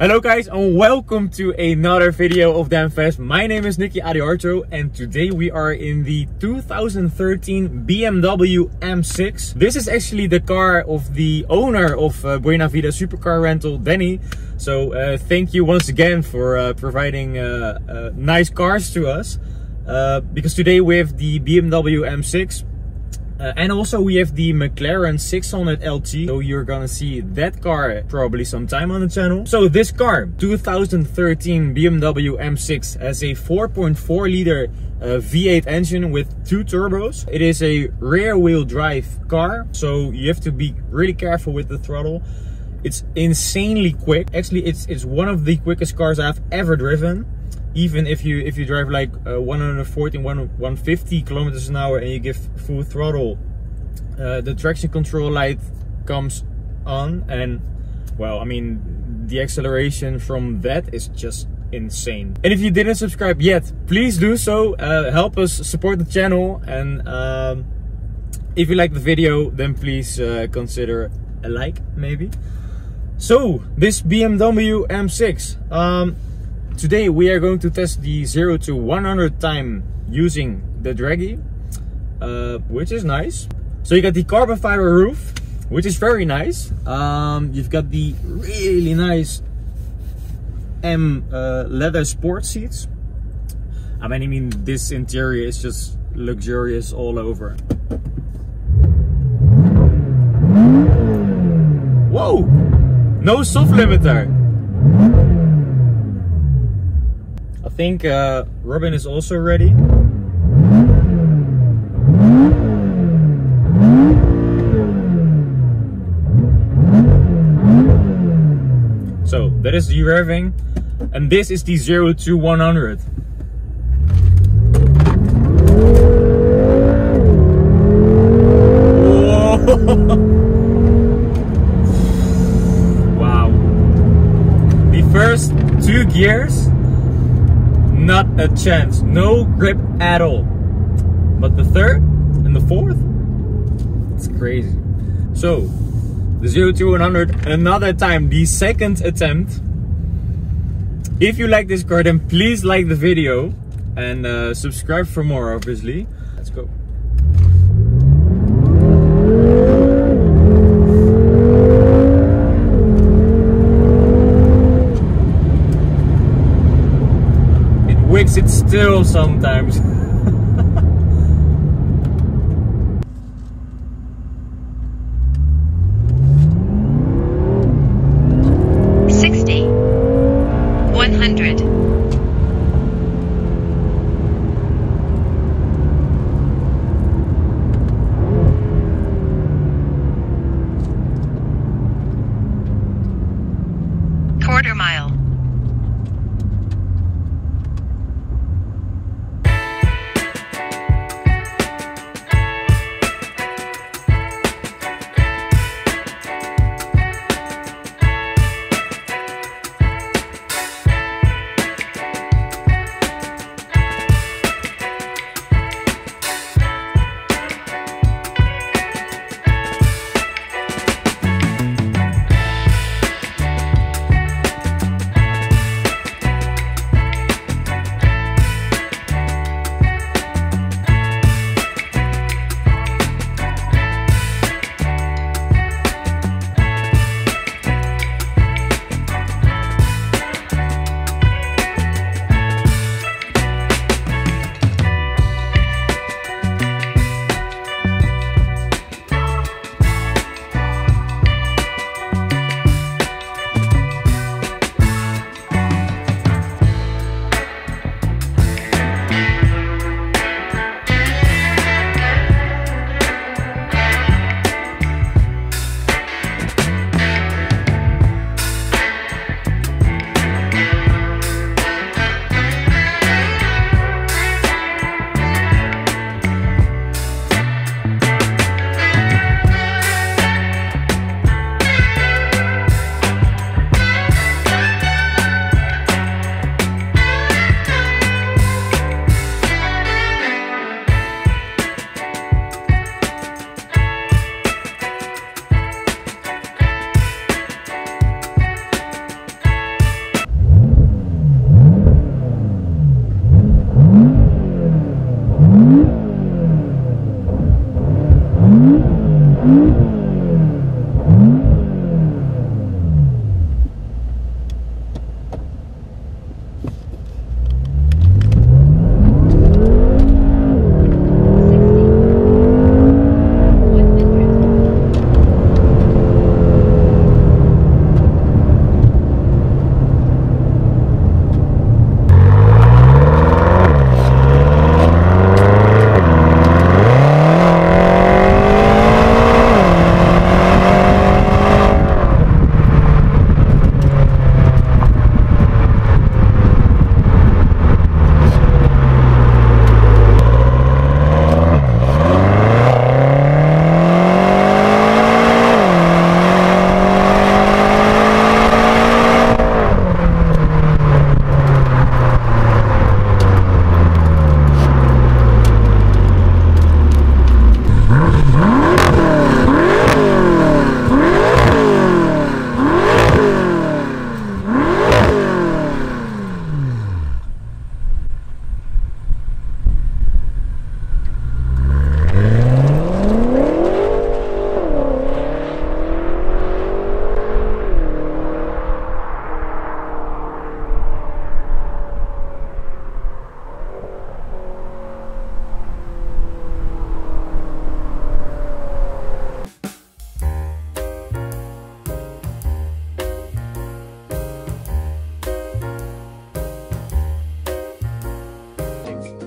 Hello guys and welcome to another video of Damn Fast. My name is Nicky Adiarto and today we are in the 2013 BMW M6. This is actually the car of the owner of uh, Buena Vida Supercar Rental, Danny. So uh, thank you once again for uh, providing uh, uh, nice cars to us. Uh, because today we have the BMW M6 uh, and also we have the McLaren 600 LT. So you're gonna see that car probably sometime on the channel. So this car, 2013 BMW M6 has a 4.4 liter uh, V8 engine with two turbos. It is a rear wheel drive car. So you have to be really careful with the throttle. It's insanely quick. Actually, it's, it's one of the quickest cars I've ever driven even if you if you drive like uh, 140 150 kilometers an hour and you give full throttle uh, the traction control light comes on and well i mean the acceleration from that is just insane. And if you didn't subscribe yet please do so. Uh, help us support the channel and um, if you like the video then please uh, consider a like maybe. So this bmw m6 um, Today we are going to test the 0 to 100 time using the Dragy, uh, which is nice. So you got the carbon fiber roof, which is very nice. Um, you've got the really nice M uh, leather sport seats. I mean, I mean, this interior is just luxurious all over. Whoa! No soft limiter. Think uh, Robin is also ready. So that is the revving and this is the 0 to 100. wow. The first two gears not a chance. No grip at all. But the third and the fourth, it's crazy. So, the 0 to 100 another time, the second attempt. If you like this car, then please like the video and uh, subscribe for more, obviously. Let's go. Makes it still sometimes.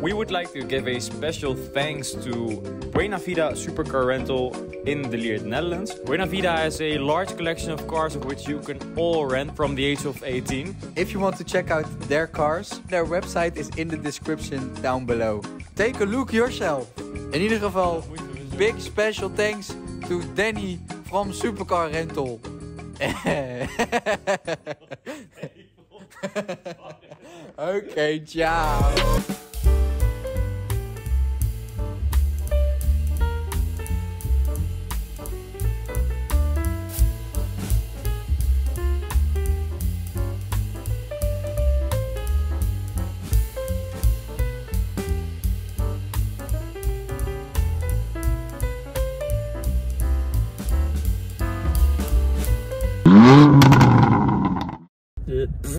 we would like to give a special thanks to Buena Vida Supercar Rental in De Lier, Netherlands. Buena Vida has a large collection of cars of which you can all rent from the age of 18. If you want to check out their cars, their website is in the description down below. Take a look yourself. In ieder geval, big special thanks to Danny from Supercar Rental. okay, ciao.